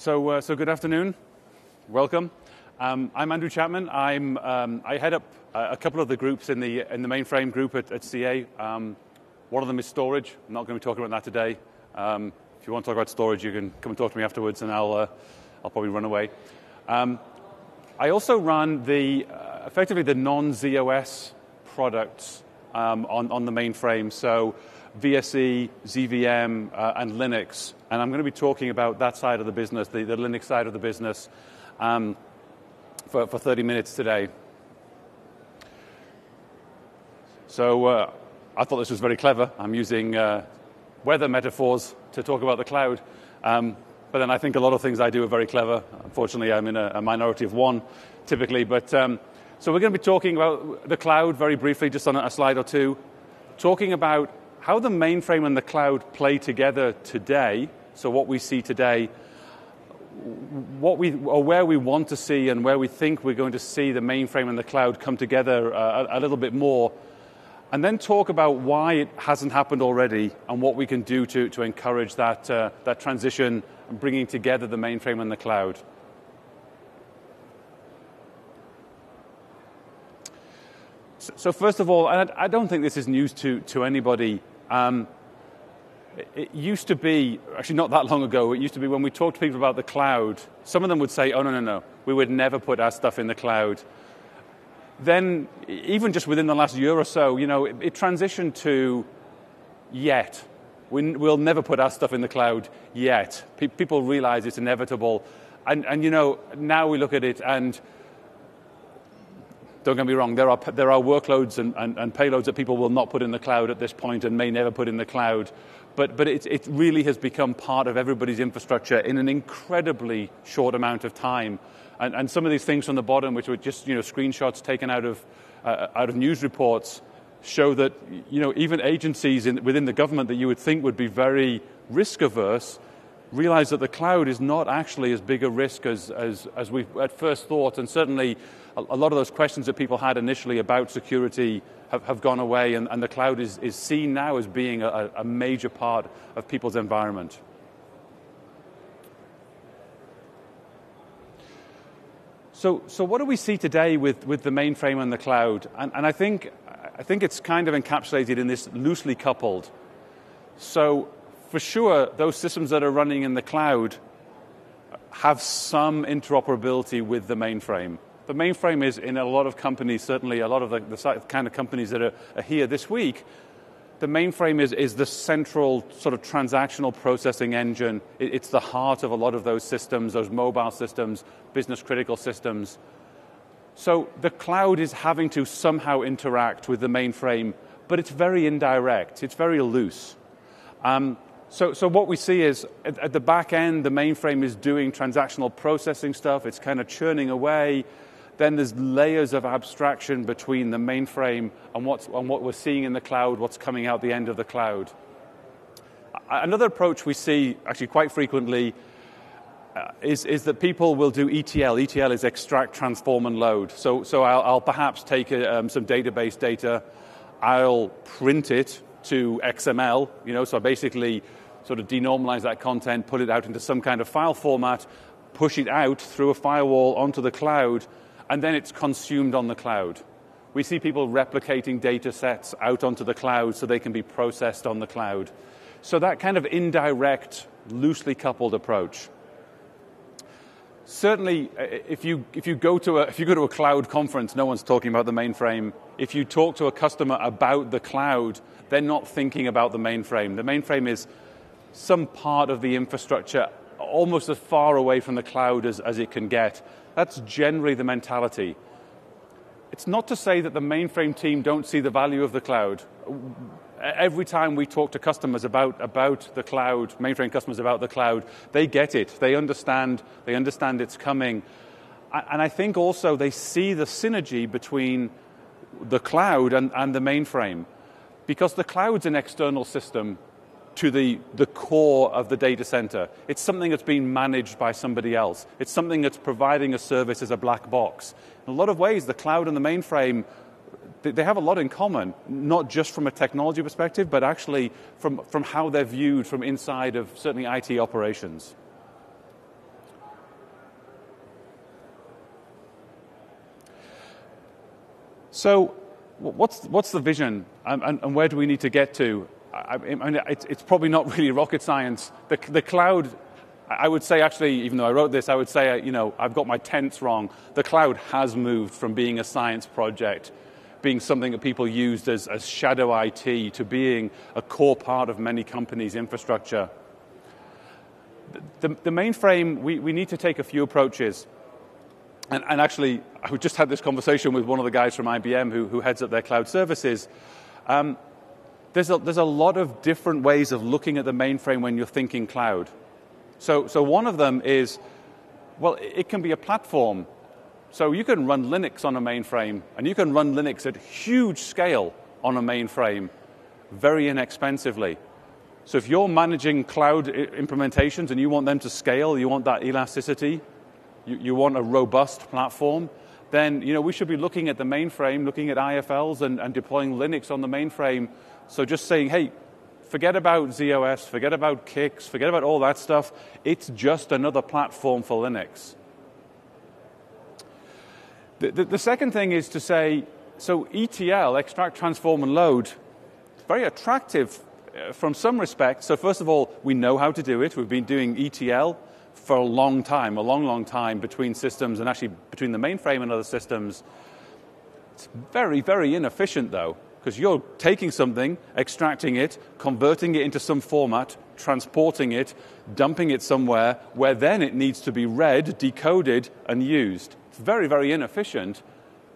So, uh, so good afternoon. Welcome. Um, I'm Andrew Chapman. I'm, um, I head up a couple of the groups in the, in the mainframe group at, at CA. Um, one of them is storage. I'm not going to be talking about that today. Um, if you want to talk about storage, you can come and talk to me afterwards, and I'll, uh, I'll probably run away. Um, I also run the, uh, effectively the non-ZOS products um, on, on the mainframe. So VSE, ZVM, uh, and Linux. And I'm going to be talking about that side of the business, the, the Linux side of the business, um, for, for 30 minutes today. So uh, I thought this was very clever. I'm using uh, weather metaphors to talk about the cloud. Um, but then I think a lot of things I do are very clever. Unfortunately, I'm in a, a minority of one typically. But um, so we're going to be talking about the cloud very briefly, just on a slide or two, talking about how the mainframe and the cloud play together today, so what we see today, what we, or where we want to see and where we think we're going to see the mainframe and the cloud come together uh, a, a little bit more, and then talk about why it hasn't happened already and what we can do to, to encourage that, uh, that transition and bringing together the mainframe and the cloud. So first of all, I don't think this is news to, to anybody. Um, it used to be, actually not that long ago, it used to be when we talked to people about the cloud, some of them would say, oh, no, no, no, we would never put our stuff in the cloud. Then, even just within the last year or so, you know, it, it transitioned to yet. We, will never put our stuff in the cloud yet. Pe- people realize it's inevitable. And, and, you know, now we look at it and don't get me wrong, there are, there are workloads and, and, and, payloads that people will not put in the cloud at this point and may never put in the cloud. But, but it, it really has become part of everybody's infrastructure in an incredibly short amount of time. And, and some of these things from the bottom, which were just you know, screenshots taken out of, uh, out of news reports, show that you know, even agencies in, within the government that you would think would be very risk averse realize that the cloud is not actually as big a risk as, as, as we at first thought. And certainly, a, lot of those questions that people had initially about security have, have gone away, and, and, the cloud is, is seen now as being a, a major part of people's environment. So, so what do we see today with, with the mainframe and the cloud? And, and I, think, I think it's kind of encapsulated in this loosely coupled. So for sure, those systems that are running in the cloud have some interoperability with the mainframe. The mainframe is in a lot of companies, certainly a lot of the, the kind of companies that are, are, here this week, the mainframe is, is the central sort of transactional processing engine. It, it's the heart of a lot of those systems, those mobile systems, business critical systems. So the cloud is having to somehow interact with the mainframe, but it's very indirect, it's very loose. Um, so, so what we see is at, at, the back end, the mainframe is doing transactional processing stuff. It's kind of churning away. Then there's layers of abstraction between the mainframe and, what's, and what we're seeing in the cloud, what's coming out the end of the cloud. Another approach we see actually quite frequently uh, is, is, that people will do ETL. ETL is extract, transform, and load. So, so I'll, I'll perhaps take a, um, some database data, I'll print it to XML, you know, so I basically sort of denormalize that content, put it out into some kind of file format, push it out through a firewall onto the cloud, and then it's consumed on the cloud. We see people replicating data sets out onto the cloud so they can be processed on the cloud. So that kind of indirect, loosely coupled approach. Certainly, uh, if you, if, you go to a, if you go to a cloud conference, no one's talking about the mainframe. If you talk to a customer about the cloud, they're not thinking about the mainframe. The mainframe is some part of the infrastructure almost as far away from the cloud as, as it can get. That's generally the mentality. It's not to say that the mainframe team don't see the value of the cloud. Every time we talk to customers about, about the cloud, mainframe customers about the cloud, they get it. They understand, they understand it's coming. And I think also they see the synergy between the cloud and, and the mainframe. Because the cloud's an external system to the, the core of the data center. It's something that's being managed by somebody else. It's something that's providing a service as a black box. In a lot of ways, the cloud and the mainframe, they, have a lot in common, not just from a technology perspective, but actually from, from how they're viewed from inside of certainly IT operations. So, what's, what's the vision and, and, and where do we need to get to I, I mean, it's, it's, probably not really rocket science. The, the cloud, I would say actually, even though I wrote this, I would say, you know, I've got my tense wrong. The cloud has moved from being a science project, being something that people used as, as shadow IT, to being a core part of many companies' infrastructure. The, the mainframe, we, we need to take a few approaches. And, and, actually, I just had this conversation with one of the guys from IBM who, who heads up their cloud services. Um, there's, a, there's a lot of different ways of looking at the mainframe when you're thinking cloud. So, so one of them is, well, it can be a platform. So you can run Linux on a mainframe, and you can run Linux at huge scale on a mainframe very inexpensively. So if you're managing cloud implementations and you want them to scale, you want that elasticity, you, you want a robust platform, then you know, we should be looking at the mainframe, looking at IFLs and, and deploying Linux on the mainframe. So just saying, hey, forget about ZOS, forget about CICS, forget about all that stuff. It's just another platform for Linux. The, the, the, second thing is to say, so ETL, extract, transform, and load, very attractive uh, from some respects. So first of all, we know how to do it. We've been doing ETL for a long time, a long, long time between systems and actually between the mainframe and other systems. It's very, very inefficient though, because you're taking something, extracting it, converting it into some format, transporting it, dumping it somewhere where then it needs to be read, decoded, and used. It's very, very inefficient.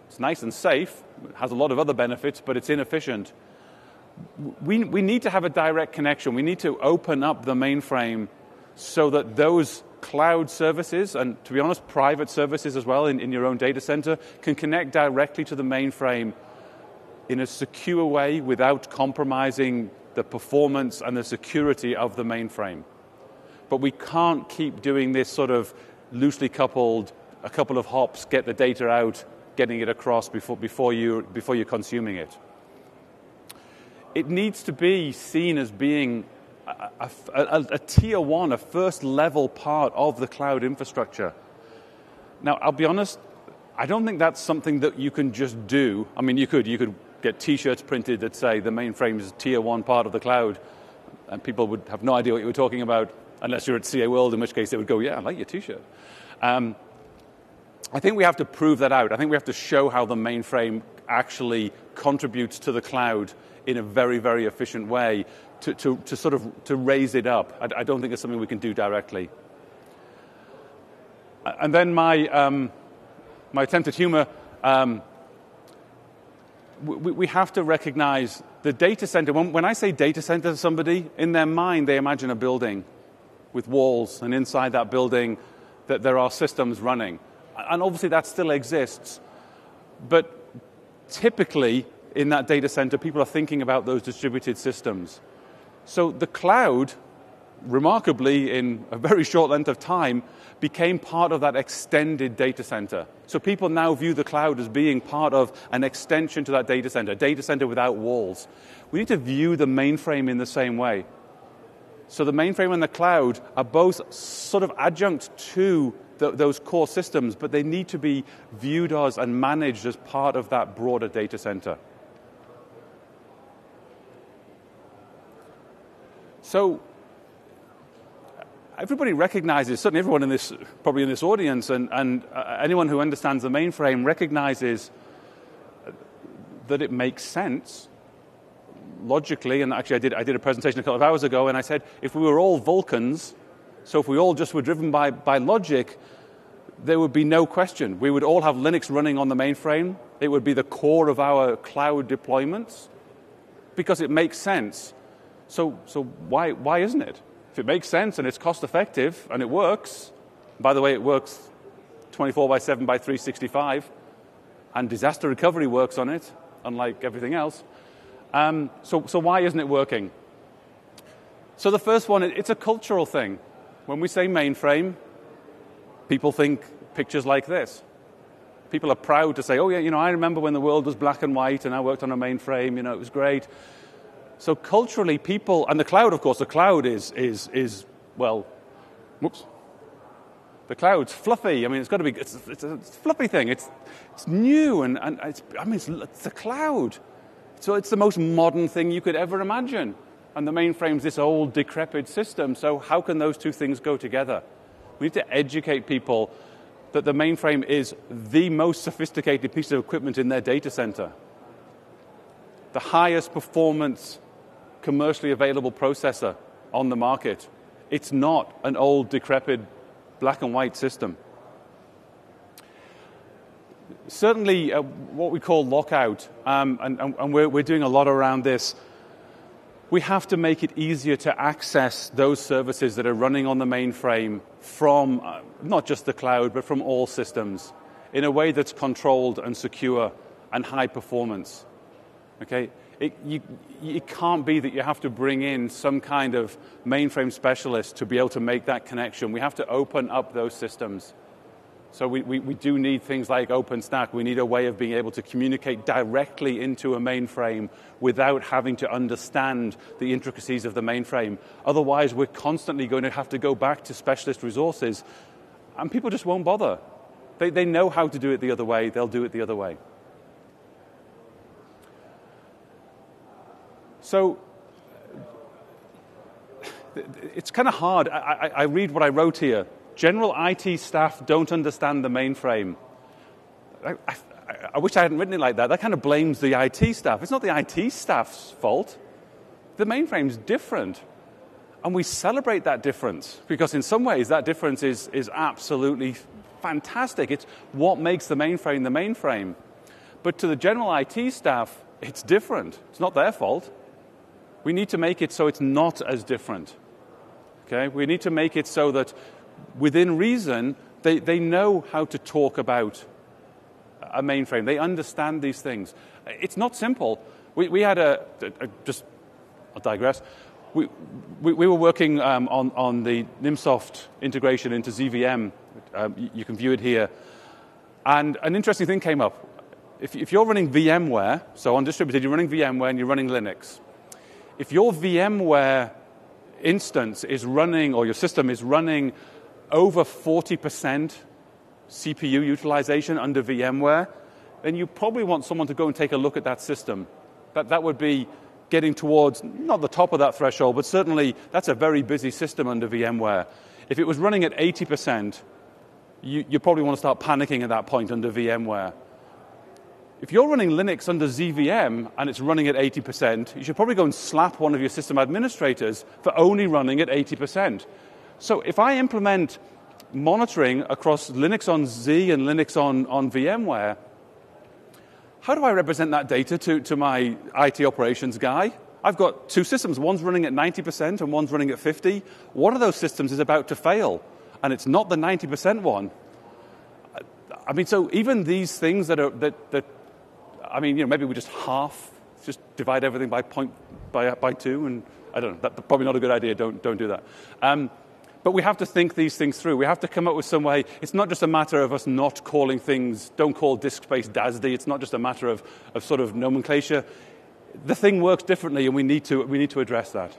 It's nice and safe, it has a lot of other benefits, but it's inefficient. We, we need to have a direct connection. We need to open up the mainframe so that those cloud services, and to be honest, private services as well in, in your own data center, can connect directly to the mainframe in a secure way without compromising the performance and the security of the mainframe. But we can't keep doing this sort of loosely coupled, a couple of hops, get the data out, getting it across before, before, you, before you're consuming it. It needs to be seen as being a, a, a, tier one, a first level part of the cloud infrastructure. Now, I'll be honest, I don't think that's something that you can just do. I mean, you could, you could get T-shirts printed that say the mainframe is tier one part of the cloud, and people would have no idea what you were talking about unless you're at CA World, in which case they would go, "Yeah, I like your T-shirt." Um, I think we have to prove that out. I think we have to show how the mainframe actually contributes to the cloud in a very, very efficient way to, to, to sort of to raise it up. I, I, don't think it's something we can do directly. And then my, um, my attempt at humor, um, we, we, have to recognize the data center. When, when I say data center to somebody, in their mind they imagine a building with walls, and inside that building that there are systems running. And obviously that still exists. But typically in that data center, people are thinking about those distributed systems. So the cloud, remarkably, in a very short length of time, became part of that extended data center. So people now view the cloud as being part of an extension to that data center, a data center without walls. We need to view the mainframe in the same way. So the mainframe and the cloud are both sort of adjunct to the, those core systems, but they need to be viewed as and managed as part of that broader data center. So everybody recognizes, certainly everyone in this, probably in this audience, and, and uh, anyone who understands the mainframe recognizes that it makes sense logically. And actually, I did, I did a presentation a couple of hours ago, and I said if we were all Vulcans, so if we all just were driven by, by logic, there would be no question. We would all have Linux running on the mainframe. It would be the core of our cloud deployments because it makes sense. So, so why, why isn't it? If it makes sense and it's cost effective and it works, by the way, it works 24 by 7 by 365, and disaster recovery works on it, unlike everything else. Um, so, so why isn't it working? So the first one, it's a cultural thing. When we say mainframe, people think pictures like this. People are proud to say, oh yeah, you know, I remember when the world was black and white and I worked on a mainframe, you know, it was great. So culturally, people, and the cloud, of course, the cloud is, is, is well, whoops. The cloud's fluffy. I mean, it's got to be, it's, it's, a, fluffy thing. It's, it's new and, and it's, I mean, it's, it's a cloud. So it's the most modern thing you could ever imagine. And the mainframe's this old, decrepit system. So how can those two things go together? We need to educate people that the mainframe is the most sophisticated piece of equipment in their data center. The highest performance commercially available processor on the market. It's not an old, decrepit black and white system certainly uh, what we call lockout, um, and, and we're, we're, doing a lot around this. We have to make it easier to access those services that are running on the mainframe from uh, not just the cloud, but from all systems in a way that's controlled and secure and high performance. Okay? It, you, it can't be that you have to bring in some kind of mainframe specialist to be able to make that connection. We have to open up those systems. So we, we, we, do need things like OpenStack. We need a way of being able to communicate directly into a mainframe without having to understand the intricacies of the mainframe. Otherwise, we're constantly going to have to go back to specialist resources, and people just won't bother. They, they know how to do it the other way, they'll do it the other way. So it's kind of hard. I, I, I read what I wrote here General IT staff don't understand the mainframe. I, I, wish I hadn't written it like that. That kind of blames the IT staff. It's not the IT staff's fault. The mainframe's different. And we celebrate that difference because, in some ways, that difference is, is absolutely fantastic. It's what makes the mainframe the mainframe. But to the general IT staff, it's different. It's not their fault. We need to make it so it's not as different. Okay? We need to make it so that within reason, they, they know how to talk about a mainframe. They understand these things. It's not simple. We, we had a, a, a just, I'll digress. We, we, we were working um, on, on the Nimsoft integration into ZVM. Um, you, can view it here. And an interesting thing came up. If, if you're running VMware, so on distributed, you're running VMware and you're running Linux. If your VMware instance is running, or your system is running over 40% CPU utilization under VMware, then you probably want someone to go and take a look at that system. That, that would be getting towards not the top of that threshold, but certainly that's a very busy system under VMware. If it was running at 80%, you, you probably want to start panicking at that point under VMware. If you're running Linux under ZVM and it's running at 80%, you should probably go and slap one of your system administrators for only running at 80%. So if I implement monitoring across Linux on Z and Linux on, on VMware, how do I represent that data to, to my IT operations guy? I've got two systems. One's running at 90% and one's running at 50. One of those systems is about to fail, and it's not the 90% one. I mean, so even these things that are, that, that I mean, you know, maybe we just half, just divide everything by point, by, by two, and I don't know, that's probably not a good idea. Don't, don't do that. Um, but we have to think these things through. We have to come up with some way. It's not just a matter of us not calling things, don't call disk space DASD. It's not just a matter of, of sort of nomenclature. The thing works differently, and we need to, we need to address that.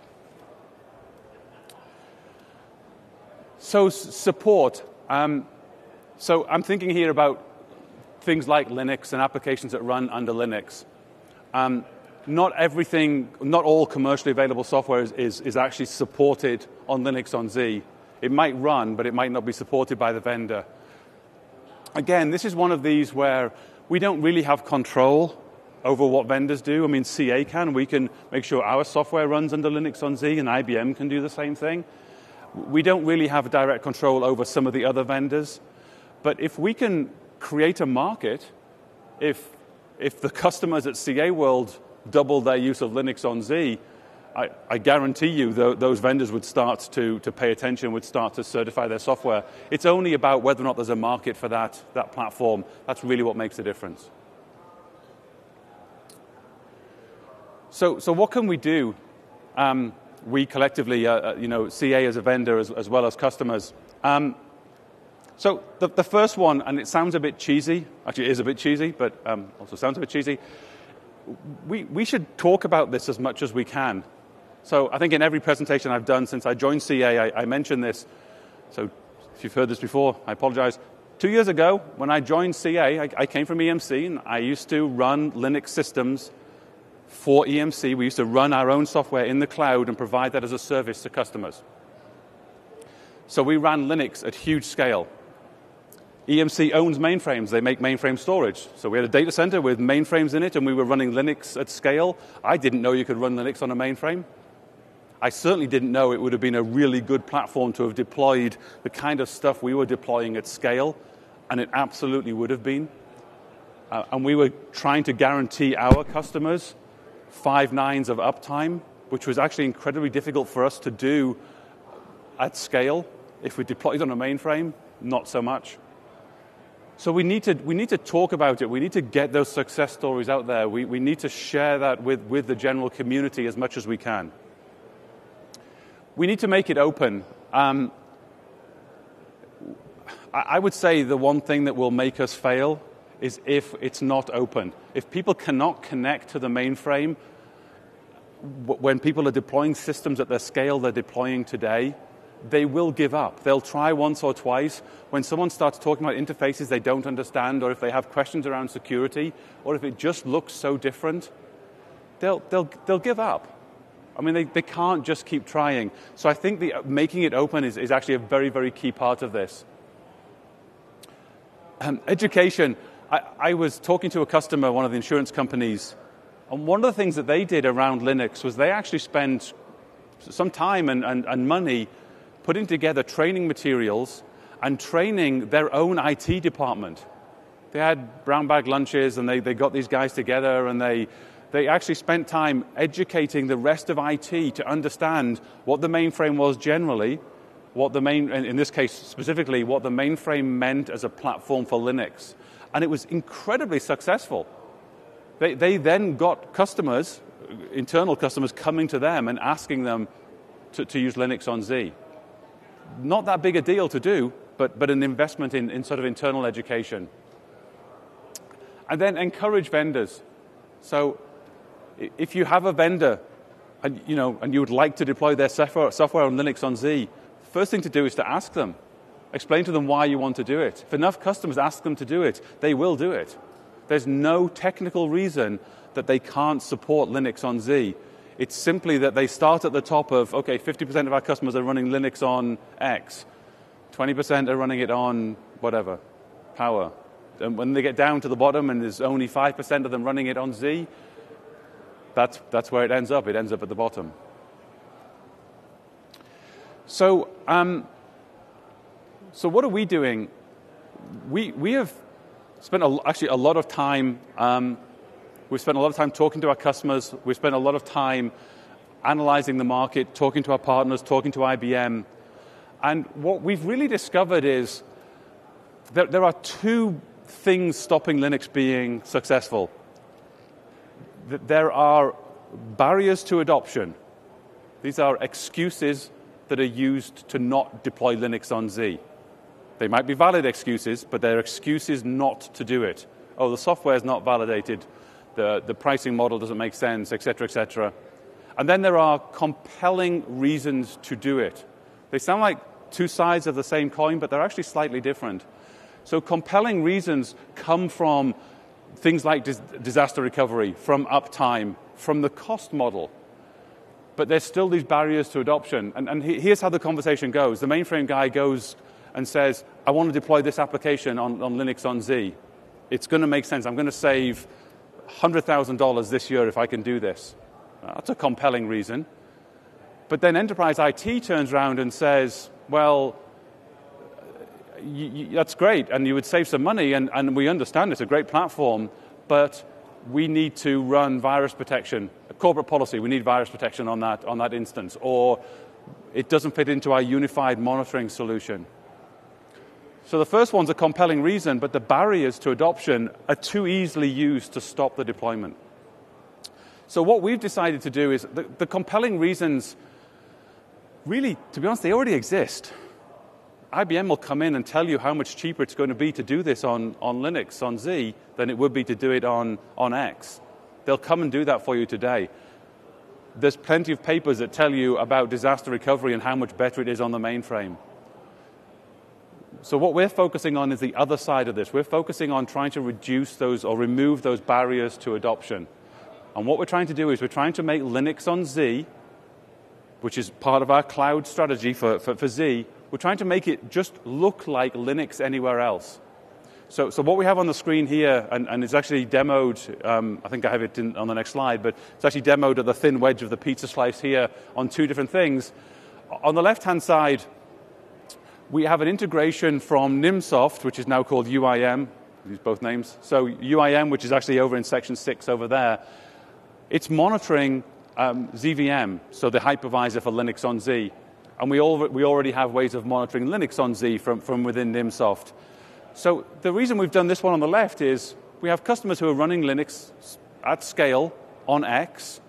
So, support. Um, so, I'm thinking here about things like Linux and applications that run under Linux. Um, not everything, not all commercially available software is, is, is, actually supported on Linux on Z. It might run, but it might not be supported by the vendor. Again, this is one of these where we don't really have control over what vendors do. I mean, CA can. We can make sure our software runs under Linux on Z, and IBM can do the same thing. We don't really have direct control over some of the other vendors. But if we can create a market, if, if the customers at CA World double their use of Linux on Z, I, I guarantee you th- those vendors would start to, to pay attention, would start to certify their software. It's only about whether or not there's a market for that, that platform. That's really what makes the difference. So, so what can we do? Um, we collectively, uh, uh you know, CA as a vendor as, as well as customers. Um, so the, the, first one, and it sounds a bit cheesy, actually it is a bit cheesy, but um, also sounds a bit cheesy. We, we should talk about this as much as we can. So I think in every presentation I've done since I joined CA, I, I mention this. So if you've heard this before, I apologize. Two years ago, when I joined CA, I, I came from EMC and I used to run Linux systems for EMC. We used to run our own software in the cloud and provide that as a service to customers. So we ran Linux at huge scale. EMC owns mainframes. They make mainframe storage. So we had a data center with mainframes in it, and we were running Linux at scale. I didn't know you could run Linux on a mainframe. I certainly didn't know it would have been a really good platform to have deployed the kind of stuff we were deploying at scale, and it absolutely would have been. Uh, and we were trying to guarantee our customers five nines of uptime, which was actually incredibly difficult for us to do at scale. If we deployed on a mainframe, not so much. So we need to, we need to talk about it. We need to get those success stories out there. We, we need to share that with, with the general community as much as we can we need to make it open. Um, I would say the one thing that will make us fail is if it's not open. If people cannot connect to the mainframe, when people are deploying systems at the scale they're deploying today, they will give up. They'll try once or twice. When someone starts talking about interfaces they don't understand, or if they have questions around security, or if it just looks so different, they'll, they'll, they'll give up. I mean, they, they can't just keep trying. So I think the, making it open is, is actually a very, very key part of this. Um, education. I, I was talking to a customer, one of the insurance companies, and one of the things that they did around Linux was they actually spent some time and, and, and money putting together training materials and training their own IT department. They had brown bag lunches and they, they got these guys together and they they actually spent time educating the rest of IT to understand what the mainframe was generally, what the main, in this case specifically, what the mainframe meant as a platform for Linux. And it was incredibly successful. They, they then got customers, internal customers, coming to them and asking them to, to use Linux on Z. Not that big a deal to do, but, but an investment in, in sort of internal education. And then encourage vendors. So if you have a vendor and you, know, and you would like to deploy their software, software on Linux on Z, first thing to do is to ask them. Explain to them why you want to do it. If enough customers ask them to do it, they will do it. There's no technical reason that they can't support Linux on Z. It's simply that they start at the top of, okay, 50% of our customers are running Linux on X, 20% are running it on whatever, power. And when they get down to the bottom and there's only 5% of them running it on Z, that's, that's where it ends up. It ends up at the bottom. So, um, so what are we doing? We, we have spent a, actually a lot of time, um, we've spent a lot of time talking to our customers, we've spent a lot of time analyzing the market, talking to our partners, talking to IBM. And what we've really discovered is that there are two things stopping Linux being successful there are barriers to adoption. These are excuses that are used to not deploy Linux on Z. They might be valid excuses, but they're excuses not to do it. Oh, the software is not validated, the, the pricing model doesn't make sense, etc., etc. And then there are compelling reasons to do it. They sound like two sides of the same coin, but they're actually slightly different. So, compelling reasons come from things like dis- disaster recovery, from uptime, from the cost model. But there's still these barriers to adoption. And, and here's how the conversation goes the mainframe guy goes and says, I want to deploy this application on, on Linux on Z. It's going to make sense. I'm going to save $100,000 this year if I can do this. That's a compelling reason. But then enterprise IT turns around and says, well, you, you, that's great, and you would save some money, and, and we understand it's a great platform, but we need to run virus protection, a corporate policy, we need virus protection on that, on that instance, or it doesn't fit into our unified monitoring solution. So the first one's a compelling reason, but the barriers to adoption are too easily used to stop the deployment. So what we've decided to do is the, the compelling reasons really, to be honest, they already exist. IBM will come in and tell you how much cheaper it's going to be to do this on, on Linux, on Z, than it would be to do it on, on X. They'll come and do that for you today. There's plenty of papers that tell you about disaster recovery and how much better it is on the mainframe. So what we're focusing on is the other side of this. We're focusing on trying to reduce those or remove those barriers to adoption. And what we're trying to do is we're trying to make Linux on Z, which is part of our cloud strategy for, for, for Z, we're trying to make it just look like Linux anywhere else. So, so what we have on the screen here, and, and it's actually demoed, um, I think I have it in, on the next slide, but it's actually demoed at the thin wedge of the pizza slice here on two different things. On the left-hand side, we have an integration from Nimsoft, which is now called UIM, use both names. So UIM, which is actually over in section six over there, it's monitoring um, ZVM, so the hypervisor for Linux on Z. And we, all, we already have ways of monitoring Linux on Z from, from within Nimsoft. So the reason we've done this one on the left is we have customers who are running Linux at scale on X.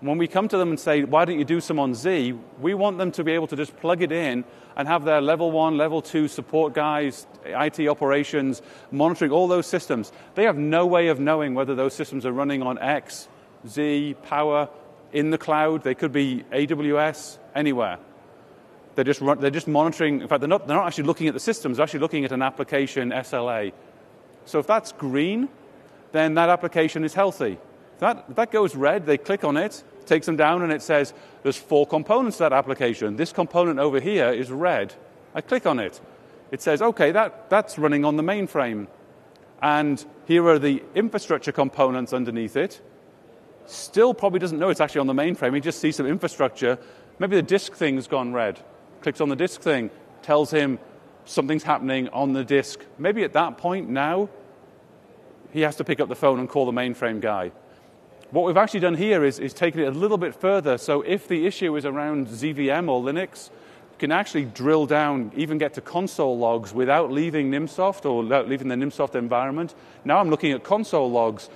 When we come to them and say, why don't you do some on Z, we want them to be able to just plug it in and have their level one, level two support guys, IT operations, monitoring all those systems. They have no way of knowing whether those systems are running on X, Z, Power, in the cloud. They could be AWS, anywhere. They're just, they're just monitoring. In fact, they're not, they're not actually looking at the systems, they're actually looking at an application SLA. So if that's green, then that application is healthy. That, that goes red, they click on it, takes them down, and it says there's four components to that application. This component over here is red. I click on it. It says, okay, that, that's running on the mainframe. And here are the infrastructure components underneath it. Still probably doesn't know it's actually on the mainframe. He just sees some infrastructure. Maybe the disk thing's gone red. Clicks on the disk thing, tells him something's happening on the disk. Maybe at that point now, he has to pick up the phone and call the mainframe guy. What we've actually done here is, is taken it a little bit further. So if the issue is around ZVM or Linux, you can actually drill down, even get to console logs without leaving Nimsoft or without leaving the Nimsoft environment. Now I'm looking at console logs.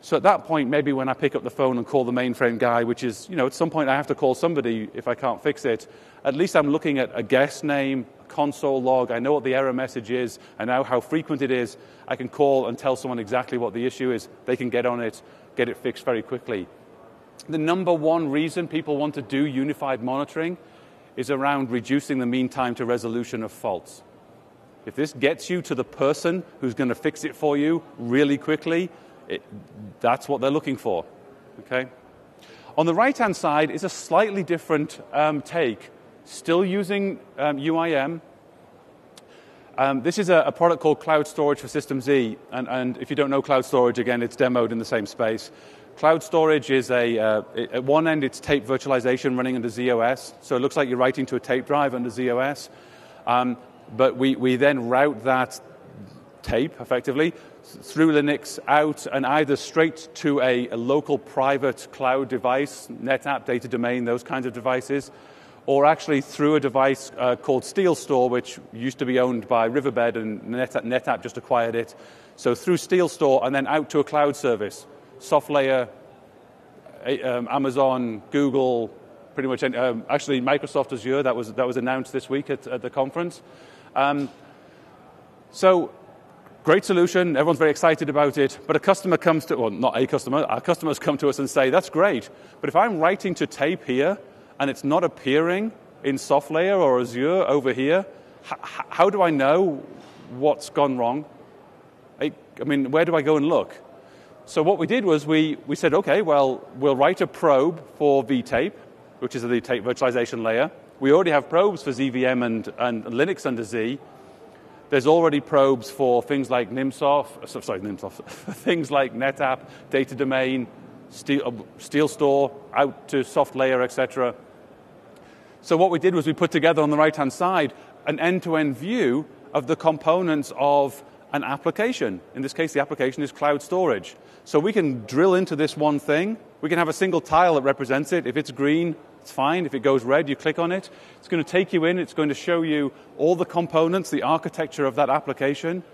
So at that point, maybe when I pick up the phone and call the mainframe guy, which is, you know, at some point I have to call somebody if I can't fix it, at least I'm looking at a guest name, console log, I know what the error message is, I know how frequent it is. I can call and tell someone exactly what the issue is. They can get on it, get it fixed very quickly. The number one reason people want to do unified monitoring is around reducing the mean time to resolution of faults. If this gets you to the person who's going to fix it for you really quickly, it, that's what they're looking for. Okay? On the right hand side is a slightly different um, take, still using um, UIM. Um, this is a, a, product called Cloud Storage for System Z, and, and, if you don't know cloud storage, again, it's demoed in the same space. Cloud storage is a, uh, at one end, it's tape virtualization running under ZOS, so it looks like you're writing to a tape drive under ZOS. Um, but we, we then route that tape effectively through Linux out and either straight to a, a, local private cloud device, NetApp, data domain, those kinds of devices, or actually through a device uh, called SteelStore, which used to be owned by Riverbed and NetApp, NetApp just acquired it. So through SteelStore and then out to a cloud service, SoftLayer, um, Amazon, Google, pretty much, um, actually Microsoft Azure, that was, that was announced this week at, at the conference. Um, so Great solution, everyone's very excited about it, but a customer comes to, well, not a customer, our customers come to us and say, that's great, but if I'm writing to tape here and it's not appearing in SoftLayer or Azure over here, how do I know what's gone wrong? I, I mean, where do I go and look? So what we did was we, we said, okay, well, we'll write a probe for vtape, which is the tape virtualization layer. We already have probes for ZVM and, and Linux under Z, there's already probes for things like Nimsoft, uh, sorry, Nimsoft, things like NetApp, Data Domain, Steel, uh, SteelStore, out to SoftLayer, etc. So what we did was we put together on the right-hand side an end-to-end view of the components of an application. In this case, the application is cloud storage. So we can drill into this one thing. We can have a single tile that represents it. If it's green, it's fine. If it goes red, you click on it. It's going to take you in. It's going to show you all the components, the architecture of that application.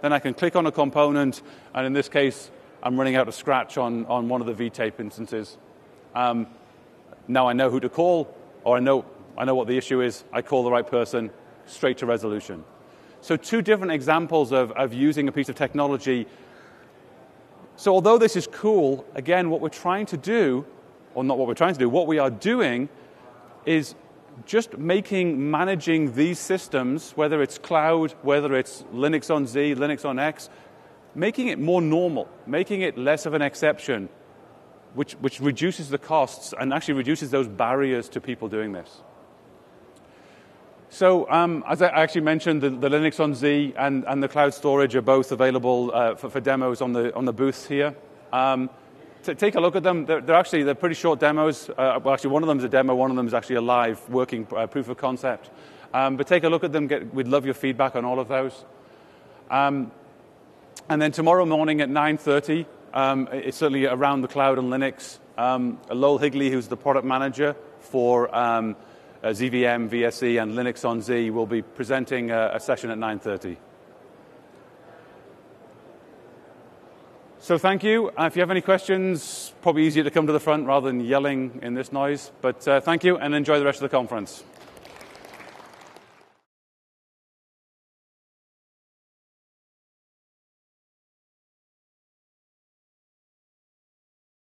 Then I can click on a component, and in this case, I'm running out of scratch on, on one of the vtape instances. Um, now I know who to call, or I know, I know what the issue is. I call the right person, straight to resolution. So, two different examples of, of using a piece of technology. So, although this is cool, again, what we're trying to do or not what we're trying to do, what we are doing is just making managing these systems, whether it's cloud, whether it's Linux on Z, Linux on X, making it more normal, making it less of an exception, which, which reduces the costs and actually reduces those barriers to people doing this. So, um, as I actually mentioned, the, the, Linux on Z and, and the cloud storage are both available uh, for, for, demos on the, on the booths here. Um, take a look at them. They're, they're, actually they're pretty short demos. Uh, well, actually, one of them is a demo. One of them is actually a live working uh, proof of concept. Um, but take a look at them. Get, we'd love your feedback on all of those. Um, and then tomorrow morning at 9:30, um, it's certainly around the cloud and Linux. Um, Lowell Higley, who's the product manager for um, ZVM, VSE, and Linux on Z, will be presenting a, a session at 9:30. So thank you. Uh, if you have any questions, probably easier to come to the front rather than yelling in this noise. But uh, thank you and enjoy the rest of the conference.